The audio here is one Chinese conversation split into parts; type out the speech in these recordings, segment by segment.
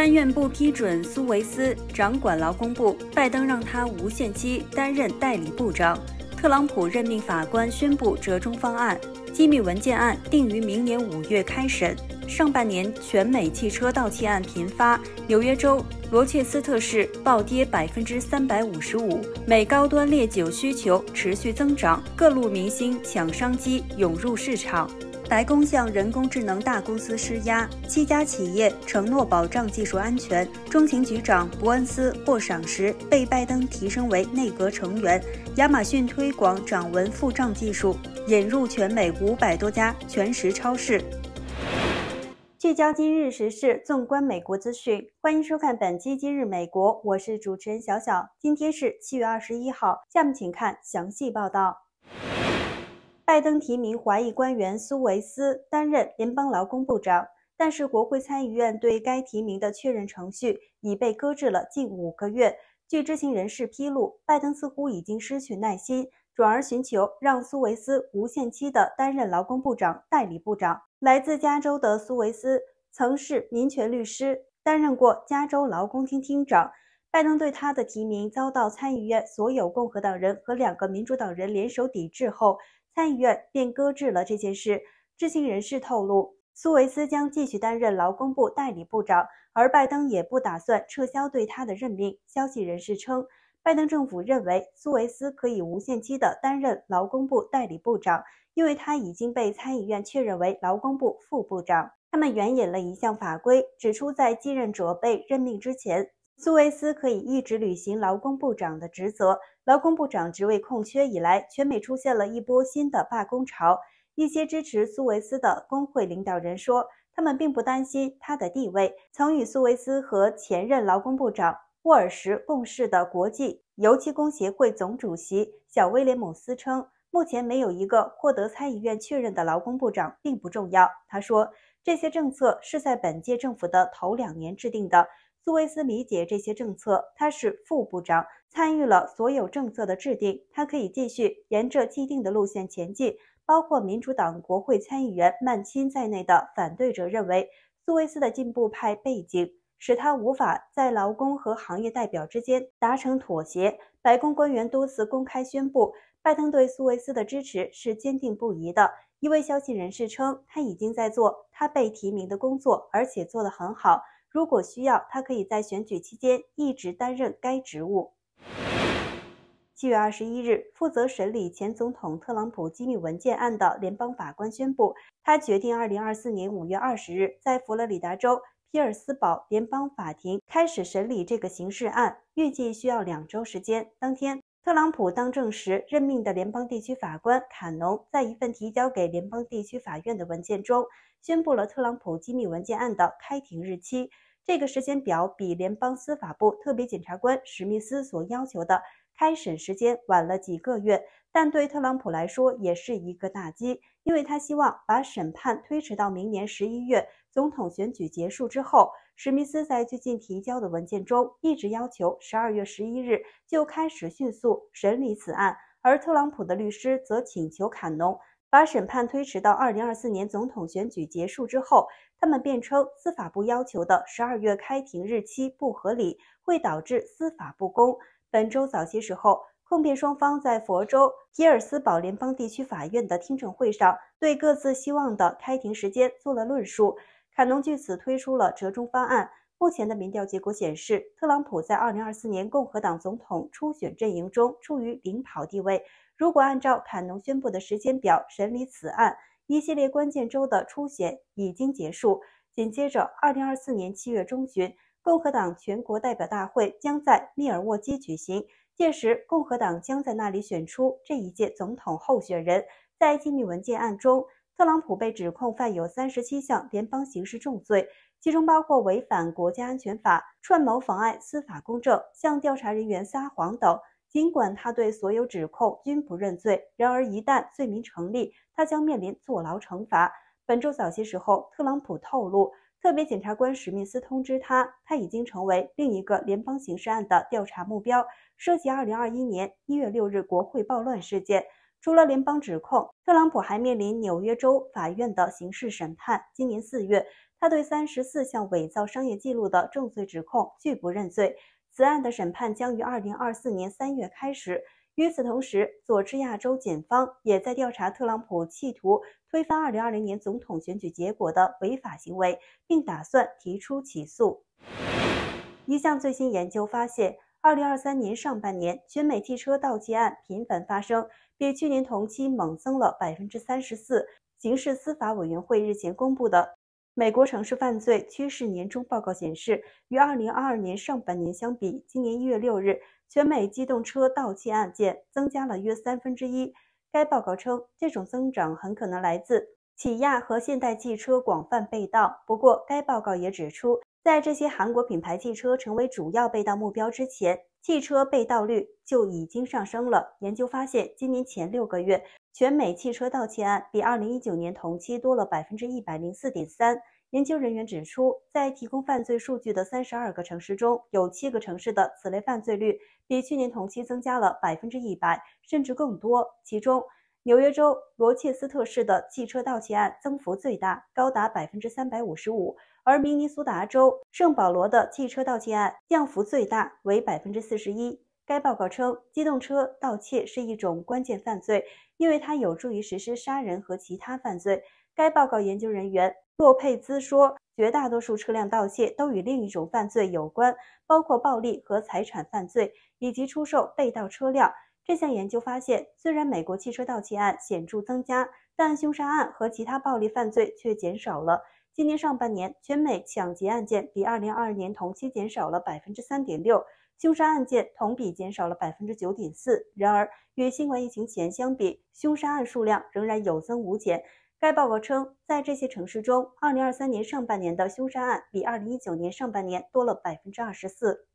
参院不批准苏维斯掌管劳工部，拜登让他无限期担任代理部长。特朗普任命法官宣布折中方案，机密文件案定于明年五月开审。上半年全美汽车盗窃案频发，纽约州罗切斯特市暴跌百分之三百五十五。美高端烈酒需求持续增长，各路明星抢商机涌入市场。白宫向人工智能大公司施压，七家企业承诺保障技术安全。中情局长伯恩斯获赏识，被拜登提升为内阁成员。亚马逊推广掌纹付账技术，引入全美五百多家全食超市。聚焦今日时事，纵观美国资讯，欢迎收看本期《今日美国》，我是主持人小小。今天是七月二十一号，下面请看详细报道。拜登提名华裔官员苏维斯担任联邦劳工部长，但是国会参议院对该提名的确认程序已被搁置了近五个月。据知情人士披露，拜登似乎已经失去耐心，转而寻求让苏维斯无限期的担任劳工部长代理部长。来自加州的苏维斯曾是民权律师，担任过加州劳工厅厅长。拜登对他的提名遭到参议院所有共和党人和两个民主党人联手抵制后。参议院便搁置了这件事。知情人士透露，苏维斯将继续担任劳工部代理部长，而拜登也不打算撤销对他的任命。消息人士称，拜登政府认为苏维斯可以无限期地担任劳工部代理部长，因为他已经被参议院确认为劳工部副部长。他们援引了一项法规，指出在继任者被任命之前。苏维斯可以一直履行劳工部长的职责。劳工部长职位空缺以来，全美出现了一波新的罢工潮。一些支持苏维斯的工会领导人说，他们并不担心他的地位。曾与苏维斯和前任劳工部长沃尔什共事的国际油漆工协会总主席小威廉姆斯称，目前没有一个获得参议院确认的劳工部长并不重要。他说，这些政策是在本届政府的头两年制定的。苏维斯理解这些政策，他是副部长，参与了所有政策的制定。他可以继续沿着既定的路线前进。包括民主党国会参议员曼钦在内的反对者认为，苏维斯的进步派背景使他无法在劳工和行业代表之间达成妥协。白宫官员多次公开宣布，拜登对苏维斯的支持是坚定不移的。一位消息人士称，他已经在做他被提名的工作，而且做得很好。如果需要，他可以在选举期间一直担任该职务。七月二十一日，负责审理前总统特朗普机密文件案的联邦法官宣布，他决定二零二四年五月二十日在佛罗里达州皮尔斯堡联邦法庭开始审理这个刑事案，预计需要两周时间。当天，特朗普当政时任命的联邦地区法官坎农在一份提交给联邦地区法院的文件中。宣布了特朗普机密文件案的开庭日期。这个时间表比联邦司法部特别检察官史密斯所要求的开审时间晚了几个月，但对特朗普来说也是一个大击，因为他希望把审判推迟到明年十一月总统选举结束之后。史密斯在最近提交的文件中一直要求十二月十一日就开始迅速审理此案，而特朗普的律师则请求坎农。把审判推迟到二零二四年总统选举结束之后，他们辩称司法部要求的十二月开庭日期不合理，会导致司法不公。本周早些时候，控辩双方在佛州皮尔斯堡联邦地区法院的听证会上，对各自希望的开庭时间做了论述。坎农据此推出了折中方案。目前的民调结果显示，特朗普在二零二四年共和党总统初选阵营中处于领跑地位。如果按照坎农宣布的时间表审理此案，一系列关键州的初选已经结束。紧接着，二零二四年七月中旬，共和党全国代表大会将在密尔沃基举行，届时共和党将在那里选出这一届总统候选人。在机密文件案中，特朗普被指控犯有三十七项联邦刑事重罪，其中包括违反国家安全法、串谋妨碍司法公正、向调查人员撒谎等。尽管他对所有指控均不认罪，然而一旦罪名成立，他将面临坐牢惩罚。本周早些时候，特朗普透露，特别检察官史密斯通知他，他已经成为另一个联邦刑事案的调查目标，涉及2021年1月6日国会暴乱事件。除了联邦指控，特朗普还面临纽约州法院的刑事审判。今年四月，他对三十四项伪造商业记录的重罪指控拒不认罪。此案的审判将于二零二四年三月开始。与此同时，佐治亚州检方也在调查特朗普企图推翻二零二零年总统选举结果的违法行为，并打算提出起诉。一项最新研究发现，二零二三年上半年全美汽车盗窃案频繁发生，比去年同期猛增了百分之三十四。刑事司法委员会日前公布的美国城市犯罪趋势年终报告显示，与二零二二年上半年相比，今年一月六日。全美机动车盗窃案件增加了约三分之一。该报告称，这种增长很可能来自起亚和现代汽车广泛被盗。不过，该报告也指出，在这些韩国品牌汽车成为主要被盗目标之前，汽车被盗率就已经上升了。研究发现，今年前六个月，全美汽车盗窃案比二零一九年同期多了百分之一百零四点三。研究人员指出，在提供犯罪数据的三十二个城市中，有七个城市的此类犯罪率比去年同期增加了百分之一百，甚至更多。其中，纽约州罗切斯特市的汽车盗窃案增幅最大，高达百分之三百五十五；而明尼苏达州圣保罗的汽车盗窃案降幅最大，为百分之四十一。该报告称，机动车盗窃是一种关键犯罪，因为它有助于实施杀人和其他犯罪。该报告研究人员。洛佩兹说，绝大多数车辆盗窃都与另一种犯罪有关，包括暴力和财产犯罪，以及出售被盗车辆。这项研究发现，虽然美国汽车盗窃案显著增加，但凶杀案和其他暴力犯罪却减少了。今年上半年，全美抢劫案件比2022年同期减少了3.6%，凶杀案件同比减少了9.4%。然而，与新冠疫情前相比，凶杀案数量仍然有增无减。该报告称，在这些城市中，2023年上半年的凶杀案比2019年上半年多了百分之二十四。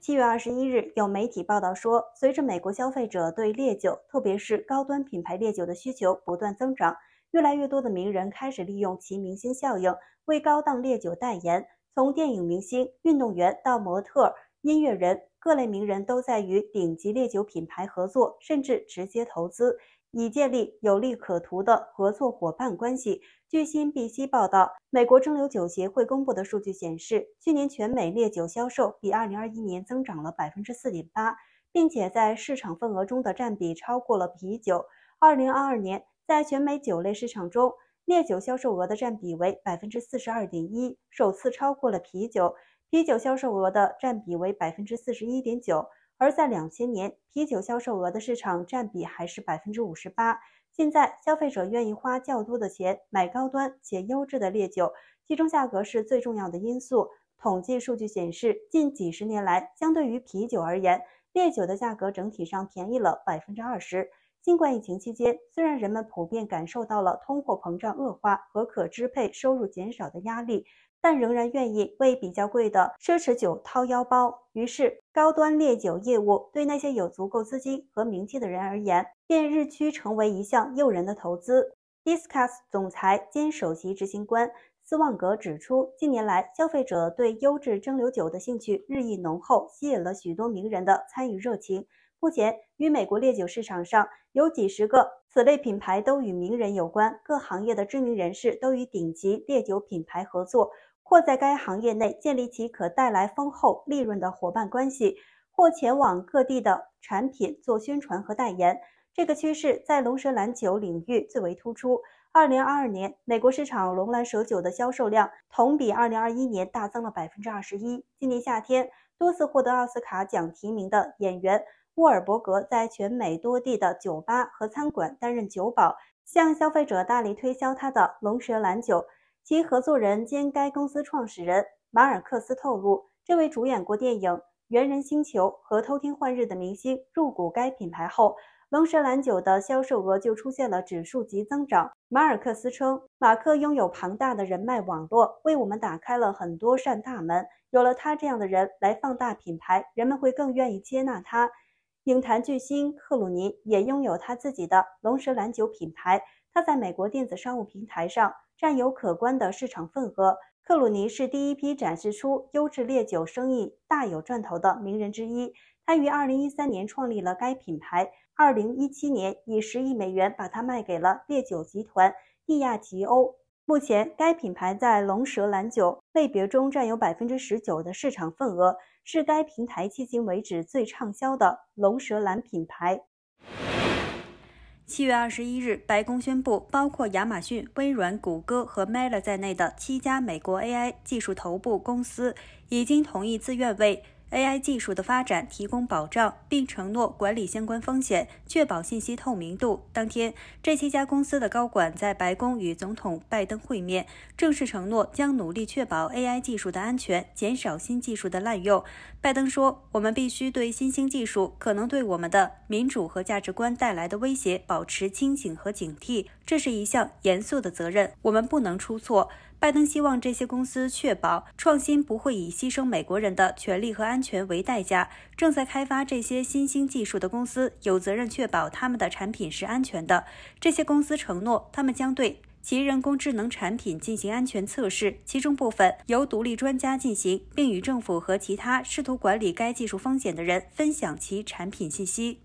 七月二十一日，有媒体报道说，随着美国消费者对烈酒，特别是高端品牌烈酒的需求不断增长，越来越多的名人开始利用其明星效应为高档烈酒代言。从电影明星、运动员到模特、音乐人，各类名人都在与顶级烈酒品牌合作，甚至直接投资。以建立有利可图的合作伙伴关系。据新 BBC 报道，美国蒸馏酒协会公布的数据显示，去年全美烈酒销售比2021年增长了4.8%，并且在市场份额中的占比超过了啤酒。2022年，在全美酒类市场中，烈酒销售额的占比为42.1%，首次超过了啤酒。啤酒销售额的占比为41.9%。而在两千年，啤酒销售额的市场占比还是百分之五十八。现在，消费者愿意花较多的钱买高端且优质的烈酒，其中价格是最重要的因素。统计数据显示，近几十年来，相对于啤酒而言，烈酒的价格整体上便宜了百分之二十。新冠疫情期间，虽然人们普遍感受到了通货膨胀恶化和可支配收入减少的压力。但仍然愿意为比较贵的奢侈酒掏腰包，于是高端烈酒业务对那些有足够资金和名气的人而言，便日趋成为一项诱人的投资。Discuss 总裁兼首席执行官斯旺格指出，近年来消费者对优质蒸馏酒的兴趣日益浓厚，吸引了许多名人的参与热情。目前，与美国烈酒市场上有几十个此类品牌都与名人有关，各行业的知名人士都与顶级烈酒品牌合作。或在该行业内建立起可带来丰厚利润的伙伴关系，或前往各地的产品做宣传和代言。这个趋势在龙舌兰酒领域最为突出。二零二二年，美国市场龙兰蛇酒的销售量同比二零二一年大增了百分之二十一。今年夏天，多次获得奥斯卡奖提名的演员沃尔伯格在全美多地的酒吧和餐馆担任酒保，向消费者大力推销他的龙舌兰酒。其合作人兼该公司创始人马尔克斯透露，这位主演过电影《猿人星球》和《偷天换日》的明星入股该品牌后，龙舌兰酒的销售额就出现了指数级增长。马尔克斯称，马克拥有庞大的人脉网络，为我们打开了很多扇大门。有了他这样的人来放大品牌，人们会更愿意接纳他。影坛巨星克鲁尼也拥有他自己的龙舌兰酒品牌，他在美国电子商务平台上。占有可观的市场份额。克鲁尼是第一批展示出优质烈酒生意大有赚头的名人之一。他于2013年创立了该品牌，二零一七年以十亿美元把它卖给了烈酒集团蒂亚吉欧。目前，该品牌在龙舌兰酒类别中占有百分之十九的市场份额，是该平台迄今为止最畅销的龙舌兰品牌。七月二十一日，白宫宣布，包括亚马逊、微软、谷歌和 Meta 在内的七家美国 AI 技术头部公司已经同意自愿为。AI 技术的发展提供保障，并承诺管理相关风险，确保信息透明度。当天，这七家公司的高管在白宫与总统拜登会面，正式承诺将努力确保 AI 技术的安全，减少新技术的滥用。拜登说：“我们必须对新兴技术可能对我们的民主和价值观带来的威胁保持清醒和警惕，这是一项严肃的责任，我们不能出错。”拜登希望这些公司确保创新不会以牺牲美国人的权利和安全为代价。正在开发这些新兴技术的公司有责任确保他们的产品是安全的。这些公司承诺，他们将对其人工智能产品进行安全测试，其中部分由独立专家进行，并与政府和其他试图管理该技术风险的人分享其产品信息。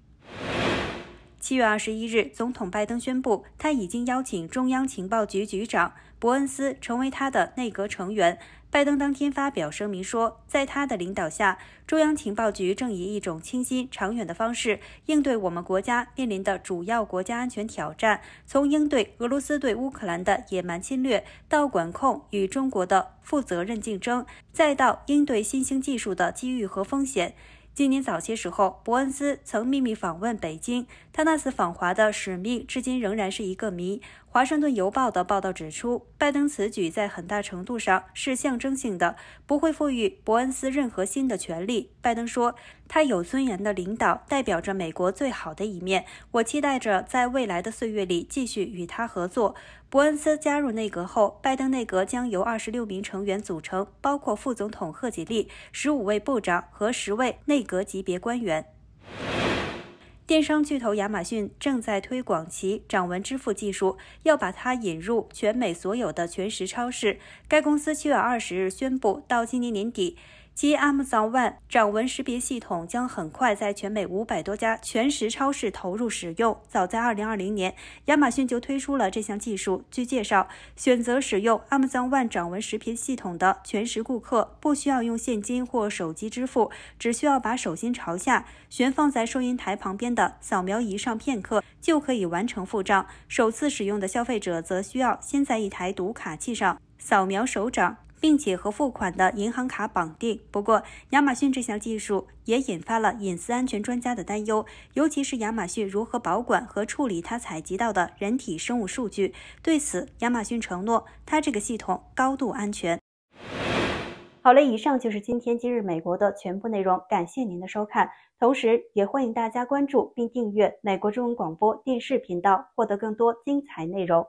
七月二十一日，总统拜登宣布，他已经邀请中央情报局局长。伯恩斯成为他的内阁成员。拜登当天发表声明说，在他的领导下，中央情报局正以一种清新、长远的方式应对我们国家面临的主要国家安全挑战，从应对俄罗斯对乌克兰的野蛮侵略，到管控与中国的负责任竞争，再到应对新兴技术的机遇和风险。今年早些时候，伯恩斯曾秘密访问北京。他那次访华的使命至今仍然是一个谜。华盛顿邮报的报道指出，拜登此举在很大程度上是象征性的，不会赋予伯恩斯任何新的权利。拜登说：“他有尊严的领导代表着美国最好的一面，我期待着在未来的岁月里继续与他合作。”伯恩斯加入内阁后，拜登内阁将由二十六名成员组成，包括副总统贺锦丽、十五位部长和十位内阁级别官员。电商巨头亚马逊正在推广其掌纹支付技术，要把它引入全美所有的全食超市。该公司七月二十日宣布，到今年年底。其 Amazon One 掌纹识别系统将很快在全美五百多家全食超市投入使用。早在2020年，亚马逊就推出了这项技术。据介绍，选择使用 Amazon One 掌纹识别系统的全食顾客不需要用现金或手机支付，只需要把手心朝下，悬放在收银台旁边的扫描仪上片刻，就可以完成付账。首次使用的消费者则需要先在一台读卡器上扫描手掌。并且和付款的银行卡绑定。不过，亚马逊这项技术也引发了隐私安全专家的担忧，尤其是亚马逊如何保管和处理它采集到的人体生物数据。对此，亚马逊承诺，它这个系统高度安全。好了，以上就是今天今日美国的全部内容，感谢您的收看，同时也欢迎大家关注并订阅美国中文广播电视频道，获得更多精彩内容。